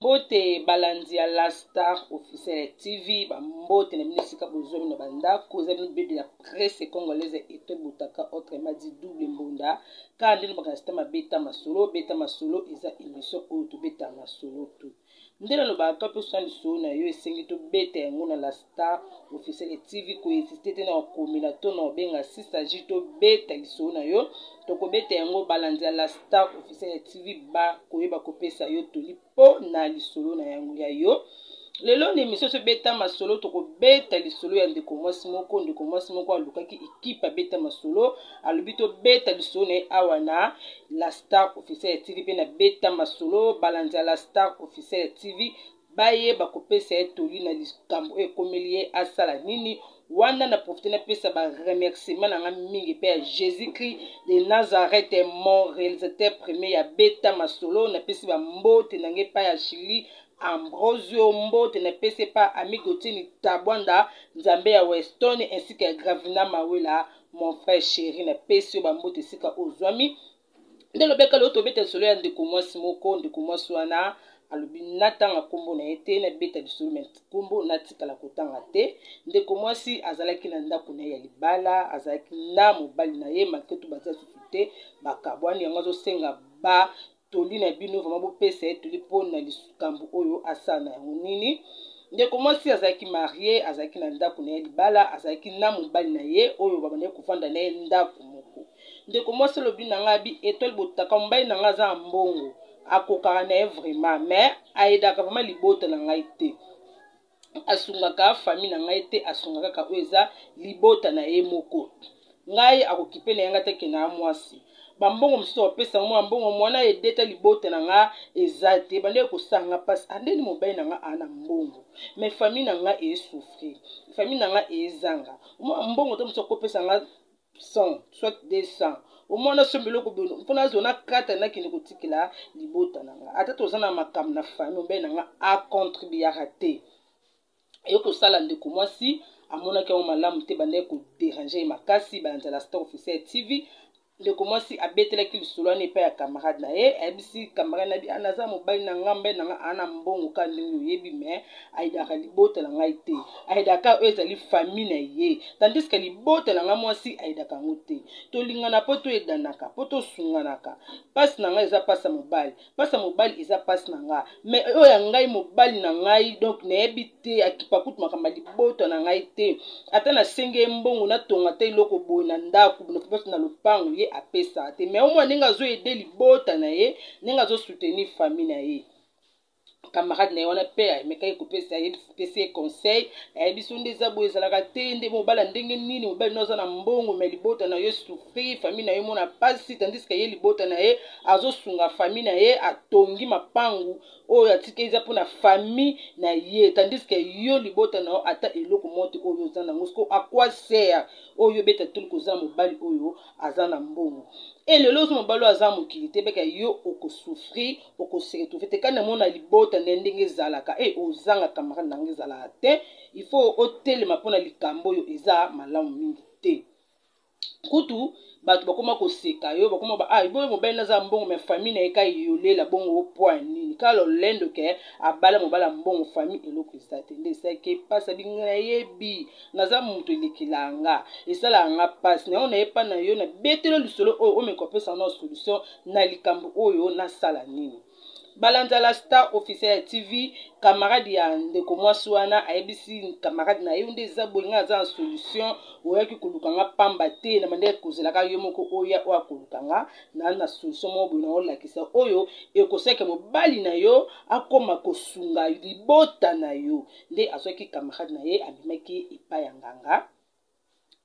mbote balandi ya la star officiel ya tv bambote na bino esika bozwami na bandako eza bino bebe la presse congolaise eto botaka autrement dit double mbonda kaka nde nobaka na sitama beta masolo beta masolo eza émission oyo tobeta masolo tu nde nalobaka mpe oswa lisolo na yo esengi tobeta yango na la star officiel tv koexiste te na okomela to na obenga sisaji tobeta lisolo na yo tokobeta yango balandi ya la star officiel ya tv bakoyeba kopesa yo toli mpo na lisolo na yango ya yo lelo na emission so beta masolo tokobeta lisolo ya ndeko mwasi moko ndeko mwasi moko alukaki ekipe abeta masolo alobi tobeta lisolo na ye awa na la star officiel ya tv mpe na beta masolo balandi ya la star officiel ya tv baye bakopesa ye toli na likambo oyo ekomeli ye asala nini wana na profite napesa baremerciement na ngai mingi mpe ya jésus christ de nazareth mon réalisateur premier ya beta masolo napesi bambote na ngai epai ya chili ambrosio mbote napesi epai amigo tini tabwanda nzambe ya weston ainsi que ya gravina mawela mon frère chéri napesi yo bambote esika ozwami nde lobeka leo tobeta lisolo ya ndeko mwasi moko ndeko mwasi wana alobi natanga nkombo na ye te nabeta lisolo me nkombo natikala kotanga te ndeko mwasi azalaki na ndako na ye ya libala azalaki na mobali na ye malgre to baza susu te bakabwani yango azosenga ba toli na bino vraimen bopesa ye toli mpo na likambo oyo asala na yango nini ndeko mwasi azalaki marie azalaki na ndako na ye libala azalaki na mobali na ye oyo babandaki kofanda na ye ndako moko ndeko mwasi olobi na ngai abi etole botaka mobali na ngai aza na mbongo akokaka na ye vraiment mais ayedaka vraiment libota na ngai te asungaka famille na ngai te asungaka kaka oyo eza libota na ye moko ngai akokipe na ye ngai teke na mwasi bambongo mosusu bapesa ngo bambongo mwana edeta libota na nga eza te bande ekosanga mpasi andeni ah, mobali na nga ana ah, mbongo me famille na nga esouffrir famille na nga ezanga mbongo te mosusu akopesa nga 100 soit 200 omwana somba eloko boye mpo nazwa na kata nakende kotikela libota na nga ata toza na makambo na famille obele na nga acontribuyaka te eye kosala ndeko mwasi amonaki yango malamu te bandaki koderange ye makasi banzala star officiel tv ndeko mwasi abetelaki lisolo wana epai ya camarade na ye ayebisi camarade na ye ah, naza mobali na nga mbe na nga ana mbongo ka ndenge oyebi me ayidaka libota na ngai te ayidaka oyo ezali fami na ye tandiske libota na ngai mwasi ayidaka yango te tolingana mpo toyedanaka mpo tosunganaka mpasi na ngai eza mpasi ya mobali mpasi ya mobali eza mpasi na ngai me oyo ya ngai mobali na ngai donk nayebi te akipa kutu makambo ya libota na ngai te ata nasengi ye mbongo natonga te eloko boye na ndako na lopango ye apesaka te me omwa ndenge azoyede libota na ye ndenge azosoutenir fami na ye camarade na ye wana mpe amekaki kopesa pesi ye conseil naye biso nde eza boye ezalaka te nde mobala ndenge nini mobali no aza na mbongo me libota na yo souffrir famille na yo mona mpasi tandiske ye libota na ye azosunga famille na ye atongi mapangu oyo atika eza mpona famille na ye tandiske yo libota na yo ata eloko mote oyo oza nango siko akwa ser oyo obeta toli koza na mobali oyo aza na mbongo e lelo ozo mobali oyo aza mokili te beka yo okosouffrir okoseretrouve te kani namona libota nde ndenge ezalaka e eh, ozanga camarade na yango ezalaka te il faut otelema mpona likambo oyo eza malamu mingi te kutu bato bakoma koseka yo bakoma ba ah boye mobali naza mbongo me famille na ye ka eyolela bongo mpo ya nini kaka lolendo ke abala mobala mbongo famille eloko eza te nde esalaki epasa binga nayebi naza moto elekela nga esalaka nga mpasi na yango nayepa na yo na betelo lisolo oyo omeka opesa na solution na likambo oyo nasala nini balanza la star officiel ya tv camarade ya ndeko mwasi wana ayebisi camarade na ye nde eza boye ngai aza na solution oyaki koluka nga pamba te na bandeki kozelaka yo moko oya oyo akoluka nga na na solution moko boye naolakisa oyo ekoseke mobali na yo akoma kosunga libota na yo nde azwaki camarade na ye abimaki epai ya nganga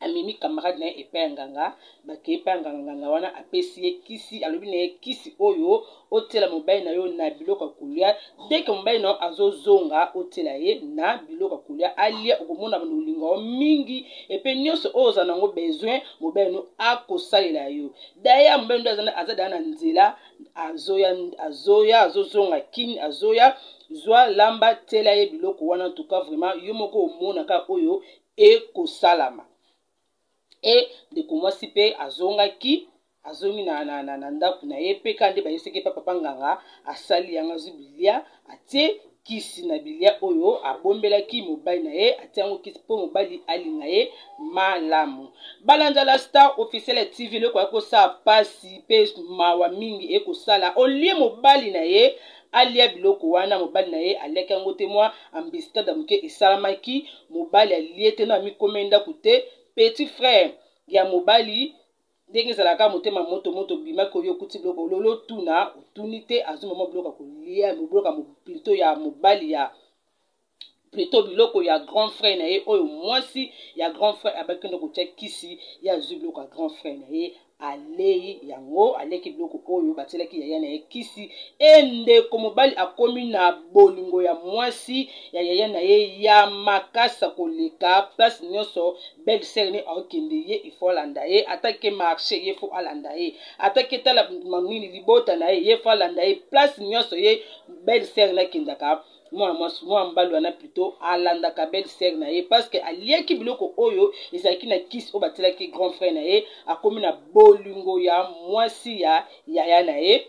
amemi camarade na ye epai ya nganga bakei epai ya nganga nganga wana apesi ye kisi alobi na ye kisi oyo otyela mobali na yo na biloko ya kolia teke mobali na yo azozonga otyela ye na biloko ya kolia alia okomona bolingo yango mingi epe nyonso oyo ozala na yango besoin mobali no akosalela yo daya mobali ndo aza daya na nzela azoya azoya azozonga kini azoya zwa lamba tyela ye biloko wana ntuka vraimen yo moko omona kaka oyo ekosalama e ndeko mwasi mpe azongaki azongi na, na, na, na ndako na ye mpe kaka nde bayeseki epa papa nganga asali yango azwi bilia atie kisi na bilia oyo abombelaki mobali na ye atie yango kisi mpo mobali alinga ye malamu balanda la star officiel ya tv eloko ya kosala mpasi mpe mawa mingi ekosala olie mobali na ye alia biloko wana mobali na ye aliaki yango te mwa ambiscade ya moke esalamaki mobali alie te no amikomeli ndako te petit frère ya mobali ndenge ezalaka motema moto moto obimaki oyo okuti biloko ololo otuna otuni te azwi mama biloko ya kolia biloko ya plito ya mobali ya plutot biloko ya grand frère na ye oyo mwasi ya grand frère abaki nde kotya kisi ye azwi biloko ya grand frère na ye alei yango aleki biloko oyo batielaki yaya na ye kisi e ndeko mobali akomi na bolingo ya mwasi ya yaya na ye ya makasa koleka place nyonso belle sere ne aokende ye ifo alanda ye atake marche ye fo alanda ye atake tala manini libota na ye ye fo alanda ye place nyonso ye belle sere nakendaka mwana mwasi mwana mobali wana plutot alandaka belle sere na ye parce que aliaki biloko oyo ezalaki na kisi oyo batielaki grand frère na ye akomi na bolingo ya mwasi ya yaya na ye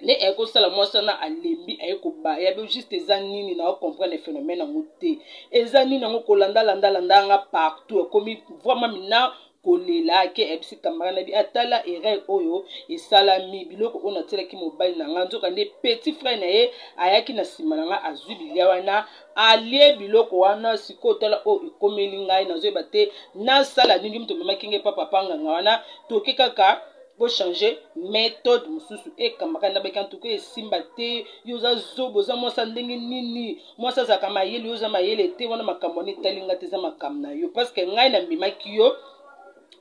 nde aye kosala mwasi wana alembi aye kobaya bo juste eza nini na ocomprendre phénomène yango te eza nini yango kolandalanda landanga partout ekomi vraiment mina kolela ake ayebisi kamara na bi atala erreur oyo esalami biloko oyo natielaki mobali na nga nzoka nde petit frère na ye ayaki na nsima na nga azwi bilia wana alie biloko wana sikoyo tala oyo ekomeli ngai nazoyeba te nasala nini moto omemaki ngai pa papa nganga wana toke kaka bochange methode mosusu ekambakanabaki antuka esimba te yo oza zobo oza mwasi ya ndenge nini mwasi azalaka mayele yo oza mayele te wana makambo wana etali ngai te eza makambo na yo parce que ngai namemaki yo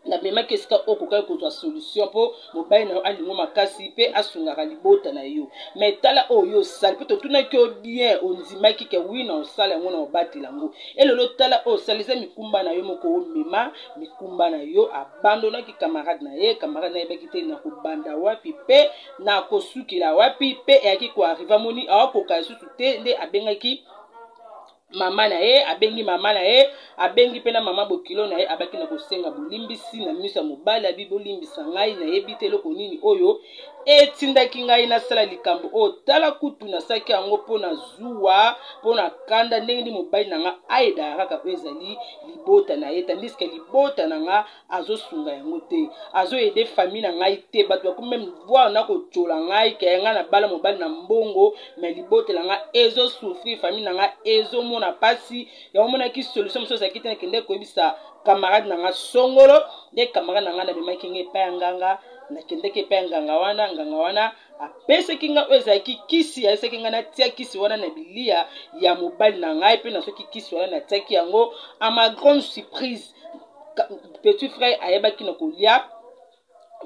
namemaki esika oyo okokaki kozwa solution mpo mobali na yo alingo makasi mpe asungaka libota na yo mai tala oyo osali mpe totunaki yo bien ondimaki ke wi na osala yango na obatela yango elelo tala oyo osali eza mikumba na yo moko omema mikumba na yo abandonaki camarade na ye camarade na yebaki te na kobanda wapi mpe na kosukela wapi mpe eyaki koarrive amoni aokoka lisusu te nde abengaki mama na ye abengi mama na ye abengi mpe na mama bokilo na ye abaki na kosenga bolimbisi na miso ya mobali abi bolimbisa ngai nayebi te eloko nini oyo etindaki ngai nasala likambo oyo tala kutu nasalaki yango mpo na zuwa mpo na kanda ndenge ndi mobali na ngai ayedaka kaka oyo ezali libota na ye tandiske libota na ngai azosunga yango te azoyede famille na ngai te bato bakomi meme voir na kotyola ngai ke ngai nabala mobali na mbongo me libota na ngai ezosouffrir famille na ngai ezomona mpasi yango monaki solution mosusu ezalaki te nakende koyebisa camarade na ngai songolo nde camarade na ngai namemaki ngai epai ya nganga nakendeki epai ya nganga wana nganga wana apesaki ngai oyo ezalaki kisi ayesaki ngai natia kisi wana na biliya ya mobali na ngai mpe nasoki kisi wana natiaki yango a ma grande surprise petit frère ayebaki na kolia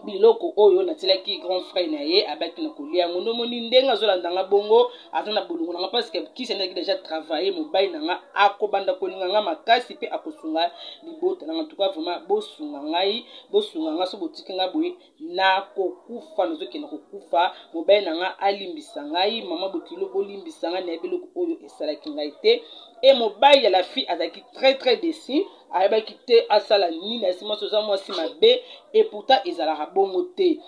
biloko oyo natilaki grand frère na ye abaki na kolia yango nde omoni ndenge azolanda nga bongo aza na bolongo na nga parceke kisi andaki deja travaille mobali na nga akobanda kolinga nga makasi mpe akosunga libota na nga tuka vraimen bosunga ngai bosunga nga so botiki nga boye nakokufa nazokende kokufa mobali na ngai alimbisa ngai mama bokilo bolimbisa ngai nayebi eloko oyo esalaki ngai te e mobali ya la fille azalaki très très desi ayebaki te asala nini asi mwasi oza mwasi mabe e pourtant ezalaka bongo te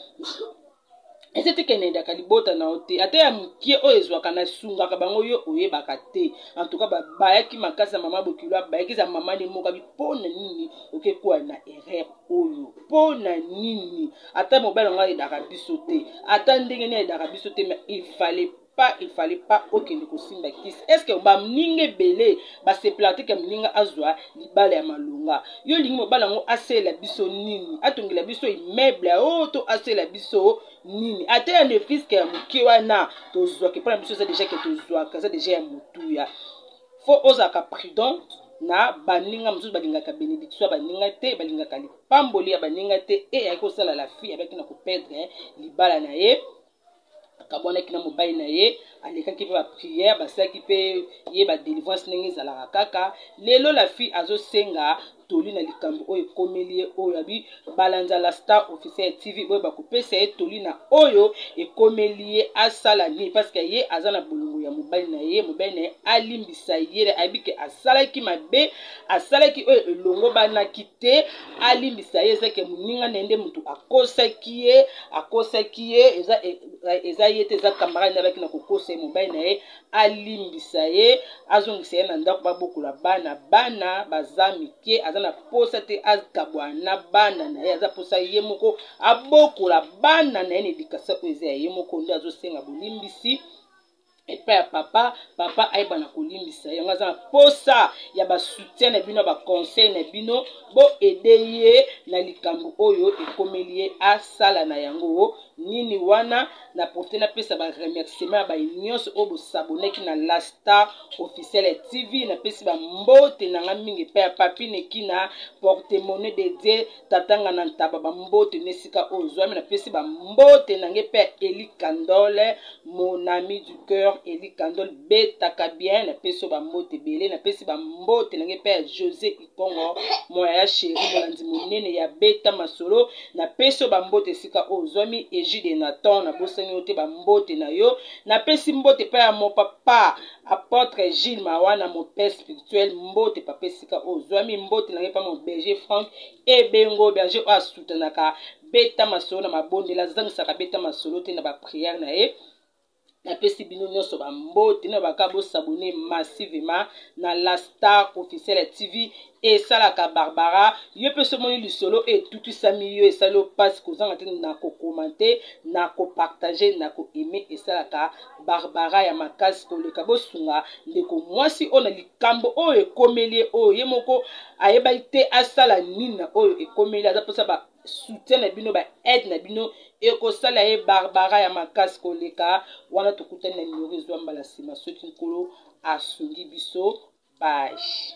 ese te kende endaka libota na yo te ata ya mokie oyo ezwaka na esungaka bango yo oyebaka te en tout cas babayaki makasi ya mama bokilo abayaki eza mama ne moko abi mpo na nini okekuwa na erreur oyo mpo na nini ata mobali yango ayedaka biso te ata ndenge nini ayedaka biso te mais il fallait pas il fallait pas okende kosimba kisi est ce que baninga ebele basepelaka te ke moninga azwa libala ya malonga yo olingi mobali yango asalela biso nini atongela biso immeuble ya oyo to asalela biso nini ata ya nefiske ya moke wana tozwaka mpo na biso eza deja ke tozwaka eza deja ya motuya fo ozalaka prudente na baninga mosusu balingaka benediction ya baninga te balingaka lipamboli ya baninga te e ayaki kosala la fille abaki na kopedre eh, libala na ye akabwanaki na mobali na ye alekaki mpe bapriere basalaki mpe ye badelivrance ndenge ezalaka kaka lelo la fille azosenga toli na likambo oyo ekomeli ye oyo abi balanza la star officiel ya tv boye bakopesa ye toli na oyo ekomeli ye asala nini parceke ye aza na bolingo ya mobali na ye mobali na ye alimbisa ye ayebi ke asalaki mabe asalaki oyo elongobanaki te alimbisa ye eza ke moninga na ye nde motu akosaki ye akosaki ye eza, e, eza ye te eza kamarade nde abaki na kokosa ye mobali na ye alimbisa ye azongisa ye na ndako babokola bana bana baza mike aza na posa te akabwana na bana na ye aza posa ye moko abokola bana na ye na edikasio oyo eza ya ye moko nde azosenga bolimbisi epai ya papa papa ayeba na kolimbisa yango aza na posa ya basoutien na bino ya baconseil na bino boede ye na likambo oyo ekomeli ye asala na yango nini wana na profite napesa baremerciement ya baye nyonso oyo bosabonaki na lasta officiel ya tv napesi bambote na ngai mingi epai ya papineki na portemone dedie tatanga na ntaba bambote na esika oyo zwami napesi bambote na ngai epai ya eli candole mon ami du cœur eli candole betaka bien napesi yo bambote ebele napesi bambote na ngai epai ya josé kongo mwana ya sheri molandi monene ya beta masolo napesi yo bambote esika oyo ozwami egide nathan nabosani yo te bambote na yo napesi mbote epai ya mo papa apotre gile mawa na mopere spirituel mbote papa esika oyo ozwami mbote na yo epai mo berger frank ebengo berger oyo asutanaka beta masolo na mabondela azangisaka beta masolo te na bapriere na ye napesi bino nyonso bambote na baka bosabone massivement na la star officiel ya tv esalaka barbara yo mpe somoni lisolo etutisami yo esali yo mpasi kozanga te na kokomante na kopartage na koaime esalaka barbara ya makasi koleka bosunga ndeko mwasi oyo na likambo oyo ekomeli ye oyo ye moko ayebaki te asala nini na oyo ekomeli aza mposa soutien na bino ba aide na bino ekosala ye barbara ya makasi koleka wana tokutani na nimero ezwa mbala nsima soki nkolo asungi biso bage